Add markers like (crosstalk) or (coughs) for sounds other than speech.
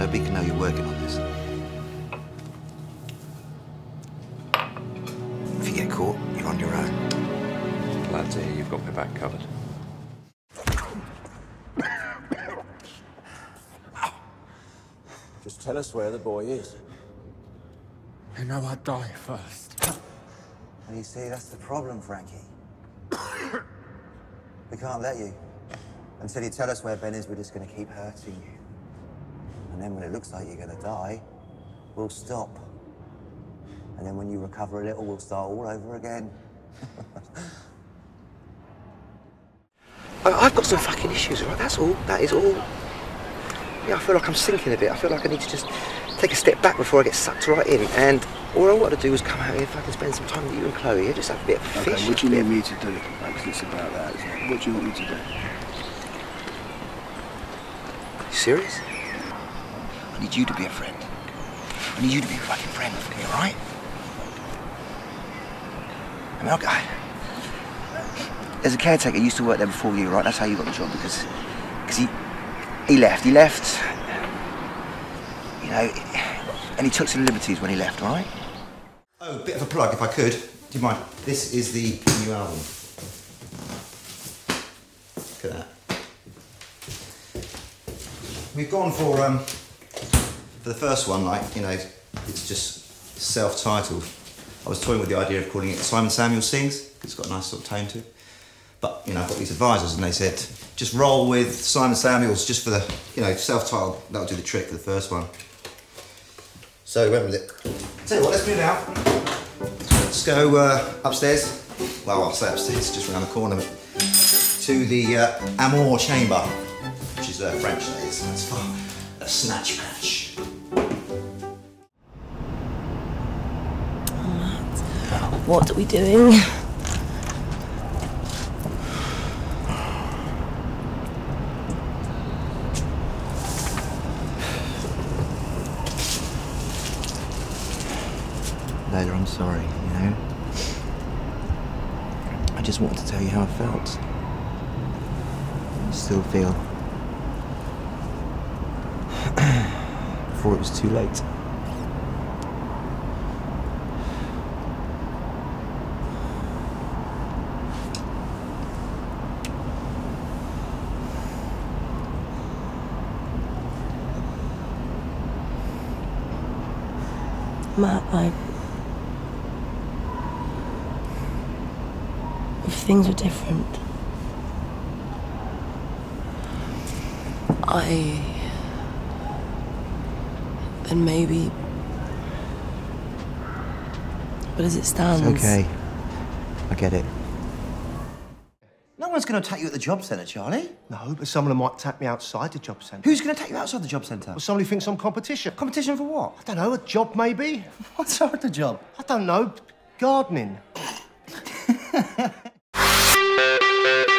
Nobody can know you're working on this. If you get caught, you're on your own. Glad to hear you've got my back covered. Just tell us where the boy is. You know I'd die first. And you see, that's the problem, Frankie. (coughs) we can't let you. Until you tell us where Ben is, we're just going to keep hurting you. And then when it looks like you're going to die, we'll stop. And then when you recover a little, we'll start all over again. I, I've got some fucking issues, right? That's all. That is all. Yeah, I feel like I'm sinking a bit. I feel like I need to just take a step back before I get sucked right in. And all I want to do is come out here and fucking spend some time with you and Chloe. Yeah, just have a bit of a Okay, fish. what do you need me to do? Because it's about that, isn't it? What do you want me to do? You serious? I need you to be a friend. I need you to be a fucking friend with me, alright? I mean, okay. There's a caretaker who used to work there before you, right? That's how you got the job because because he he left. He left. You know, and he took some liberties when he left, right? Oh, bit of a plug, if I could. Do you mind? This is the new album. Look at that. We've gone for um for the first one, like you know, it's just self-titled. I was toying with the idea of calling it Simon Samuel Sings. It's got a nice sort of tone to it. But you know, I've got these advisors, and they said just roll with Simon Samuels just for the you know self-titled. That'll do the trick for the first one. So we went with it. Tell you what, let's move out. Let's go uh, upstairs. Well, I'll say upstairs, just around the corner, to the uh, Amour Chamber, which is uh, French. That is. That's for a snatch match. What are we doing? Layla, I'm sorry, you know? I just wanted to tell you how I felt. I still feel. (clears throat) Before it was too late. If things were different, I. Then maybe. But as it stands. It's okay. I get it one's going to attack you at the job centre, Charlie. No, but someone might attack me outside the job centre. Who's going to attack you outside the job centre? Well, somebody thinks I'm competition. Competition for what? I don't know, a job maybe? (laughs) What sort of the job? I don't know, gardening. (laughs)